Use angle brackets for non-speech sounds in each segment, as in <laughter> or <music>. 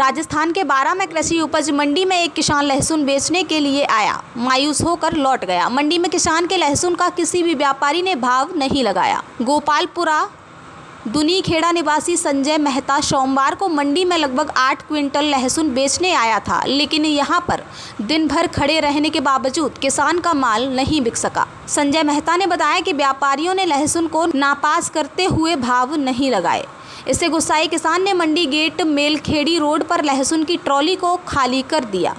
राजस्थान के बारह में कृषि उपज मंडी में एक किसान लहसुन बेचने के लिए आया। मायूस होकर लौट गया। मंडी में किसान के लहसुन का किसी भी व्यापारी ने भाव नहीं लगाया। गोपालपुरा दुनी खेड़ा निवासी संजय मेहता सोमवार को मंडी में लगभग आठ क्विंटल लहसुन बेचने आया था, लेकिन यहाँ पर दिन भर खड़े रहने के बावजूद किसान का माल नहीं बिक सका। संजय मेहता ने बताया कि व्यापारियों ने लहसुन को नापास करते हुए भाव नहीं लगाए। इससे गुस्साए किसान ने मंडी गेट मेलखेड़ी रोड पर लहसुन की ट्रॉली को खाली कर दिया।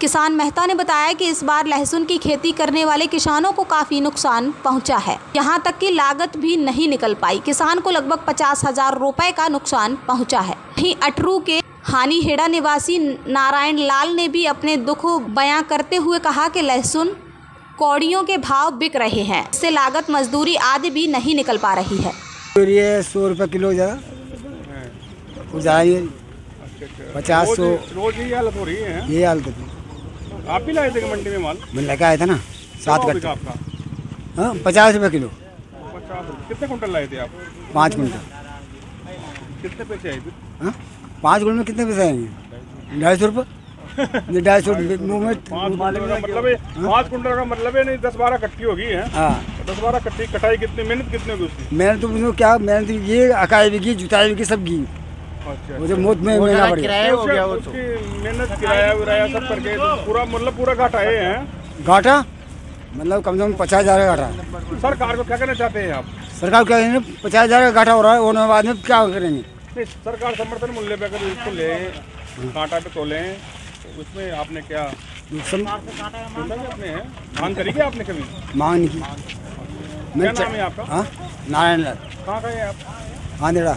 किसान मेहता ने बताया कि इस बार लहसुन की खेती करने वाले किसानों को काफ़ी नुकसान पहुँचा है। यहाँ तक कि लागत भी नहीं निकल पाई। किसान को लगभग पचास हज़ार रुपये का नुकसान पहुँचा है। वहीं अटरू के हानि हेड़ा निवासी नारायण लाल ने भी अपने दुख बयां करते हुए कहा कि लहसुन कौड़ियों के भाव बिक रहे हैं। इससे लागत मजदूरी आदि भी नहीं निकल पा रही है। सौ रुपये किलो पचास सौ। हालत हो है ये हालत थी आप भी लाए थे मंडी में माल? मैं लेके आया था ना सात कट्टे आपका? हाँ पचास रुपये किलो। पचास कितने कुंटल लाए थे आप? पाँच कुंटल। कितने पैसे आए थे? हाँ पाँच कुंटल में कितने पैसे आएँगे? ढाई सौ रुपये। ढाई सौ <laughs> मुँह में का मतलब पाँच कुंटल का मतलब है नहीं दस बारह कट्टी होगी है? हाँ। दस बारह कट्टी कटाई कितनी मेहनत कितनी होगी उसकी? मैंने तो क्या मेहनत ये अकाई भी की जुताई भी की सब की। मुझे मौत में पड़ गया मेहनत किराया विराया सब करके तो पूरा मतलब पूरा घाटा ये है? घाटा? मतलब कम से कम पचास हज़ार का घाटा। है। सरकार को क्या कहना चाहते हैं आप? सरकार क्या करेंगे? पचास हज़ार का घाटा हो रहा है होने बाद में क्या करेंगे? सरकार समर्थन मूल्य पे अगर इसको ले कांटा पे तोले तो उसमें आपने क्या आपने मांग करी क्या आपने कभी? मांग नहीं की। क्या नाम है आपका? हाँ? नारायण लाल। कहाँ का है आप? आंधेड़ा